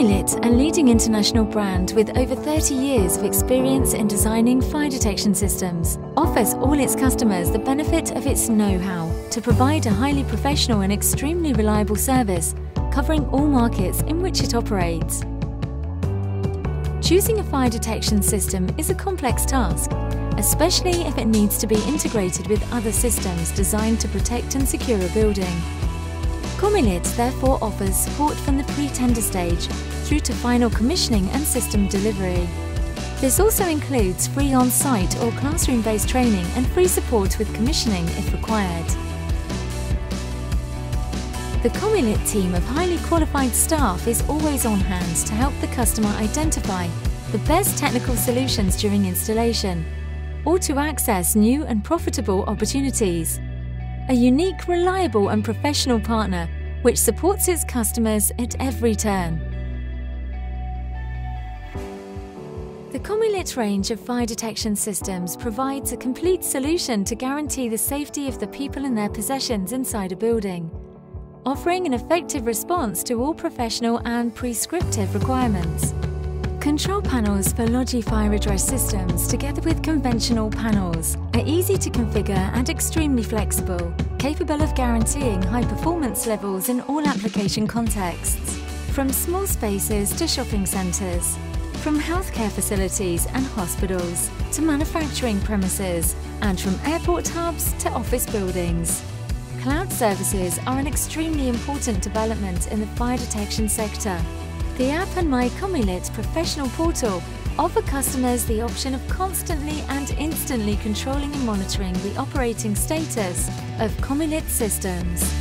Comelit, a leading international brand with over 30 years of experience in designing fire detection systems, offers all its customers the benefit of its know-how to provide a highly professional and extremely reliable service covering all markets in which it operates. Choosing a fire detection system is a complex task, especially if it needs to be integrated with other systems designed to protect and secure a building. Comelit therefore offers support from the pre-tender stage through to final commissioning and system delivery. This also includes free on-site or classroom-based training and free support with commissioning if required. The Comelit team of highly qualified staff is always on hand to help the customer identify the best technical solutions during installation or to access new and profitable opportunities a unique, reliable and professional partner which supports its customers at every turn. The Comelit range of fire detection systems provides a complete solution to guarantee the safety of the people and their possessions inside a building, offering an effective response to all professional and prescriptive requirements. Control panels for LogiFire redress systems, together with conventional panels, are easy to configure and extremely flexible, capable of guaranteeing high performance levels in all application contexts. From small spaces to shopping centres, from healthcare facilities and hospitals to manufacturing premises, and from airport hubs to office buildings. Cloud services are an extremely important development in the fire detection sector the app and My Comelit professional portal offer customers the option of constantly and instantly controlling and monitoring the operating status of Comelit systems.